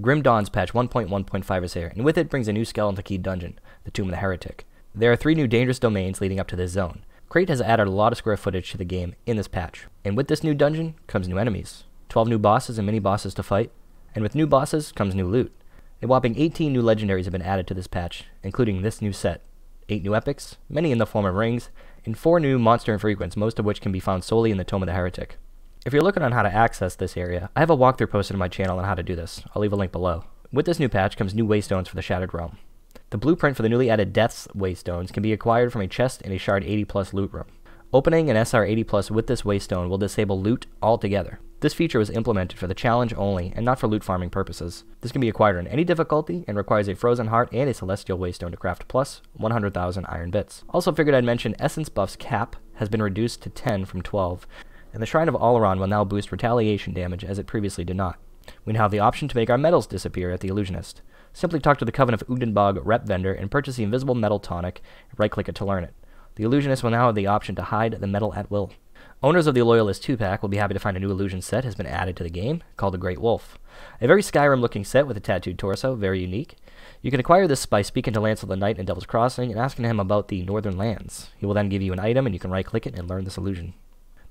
Grim Dawn's patch 1.1.5 is here, and with it brings a new skeleton key dungeon, the Tomb of the Heretic. There are three new dangerous domains leading up to this zone. Crate has added a lot of square footage to the game in this patch, and with this new dungeon comes new enemies, 12 new bosses and mini bosses to fight, and with new bosses comes new loot. A whopping 18 new legendaries have been added to this patch, including this new set, 8 new epics, many in the form of rings, and 4 new monster infrequents, most of which can be found solely in the Tome of the Heretic. If you're looking on how to access this area, I have a walkthrough posted on my channel on how to do this. I'll leave a link below. With this new patch comes new waystones for the Shattered Realm. The blueprint for the newly added Death's Waystones can be acquired from a chest in a Shard 80 plus loot room. Opening an SR 80 plus with this waystone will disable loot altogether. This feature was implemented for the challenge only and not for loot farming purposes. This can be acquired on any difficulty and requires a frozen heart and a celestial waystone to craft plus 100,000 iron bits. Also figured I'd mention Essence Buff's cap has been reduced to 10 from 12, and the Shrine of Oleron will now boost retaliation damage as it previously did not. We now have the option to make our medals disappear at the Illusionist. Simply talk to the Coven of Ugdenbog rep vendor and purchase the invisible medal tonic, right click it to learn it. The Illusionist will now have the option to hide the medal at will. Owners of the Loyalist 2-pack will be happy to find a new illusion set has been added to the game, called the Great Wolf. A very Skyrim-looking set with a tattooed torso, very unique. You can acquire this by speaking to Lancel the Knight in Devil's Crossing and asking him about the Northern Lands. He will then give you an item and you can right-click it and learn this illusion.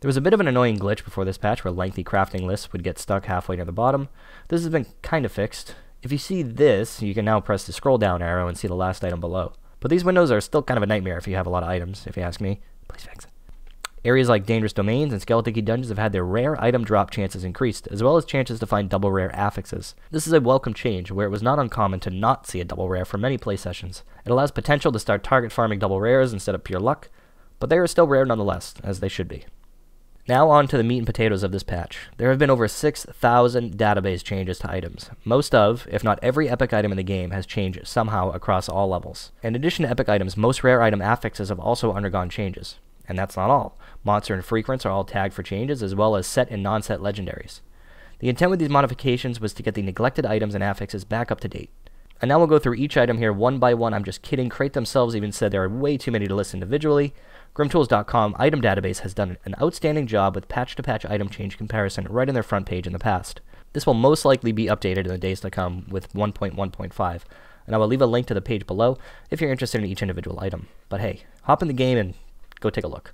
There was a bit of an annoying glitch before this patch where lengthy crafting lists would get stuck halfway near the bottom. This has been kind of fixed. If you see this, you can now press the scroll down arrow and see the last item below. But these windows are still kind of a nightmare if you have a lot of items, if you ask me. Please fix it. Areas like Dangerous Domains and Skeleton Key Dungeons have had their rare item drop chances increased, as well as chances to find double rare affixes. This is a welcome change, where it was not uncommon to not see a double rare for many play sessions. It allows potential to start target farming double rares instead of pure luck, but they are still rare nonetheless, as they should be. Now on to the meat and potatoes of this patch. There have been over 6,000 database changes to items. Most of, if not every epic item in the game has changed somehow across all levels. In addition to epic items, most rare item affixes have also undergone changes. And that's not all. Monster infrequents are all tagged for changes, as well as set and non-set legendaries. The intent with these modifications was to get the neglected items and affixes back up to date. And now we'll go through each item here one by one. I'm just kidding. Crate themselves even said there are way too many to list individually. Grimtools.com item database has done an outstanding job with patch to patch item change comparison right in their front page in the past. This will most likely be updated in the days to come with 1.1.5, and I will leave a link to the page below if you're interested in each individual item. But hey, hop in the game and go take a look.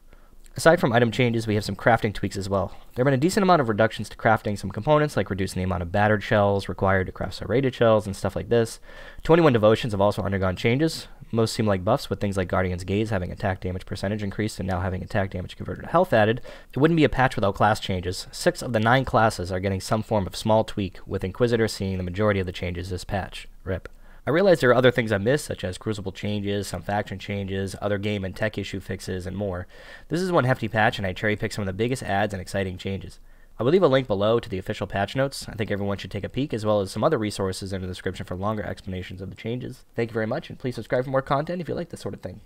Aside from item changes, we have some crafting tweaks as well. There have been a decent amount of reductions to crafting some components, like reducing the amount of battered shells required to craft serrated shells and stuff like this. 21 devotions have also undergone changes. Most seem like buffs, with things like Guardian's Gaze having attack damage percentage increased and now having attack damage converted to health added. It wouldn't be a patch without class changes. Six of the nine classes are getting some form of small tweak, with Inquisitor seeing the majority of the changes this patch. RIP. I realize there are other things I missed, such as Crucible changes, some faction changes, other game and tech issue fixes, and more. This is one hefty patch, and I cherry picked some of the biggest adds and exciting changes. I will leave a link below to the official patch notes. I think everyone should take a peek, as well as some other resources in the description for longer explanations of the changes. Thank you very much, and please subscribe for more content if you like this sort of thing.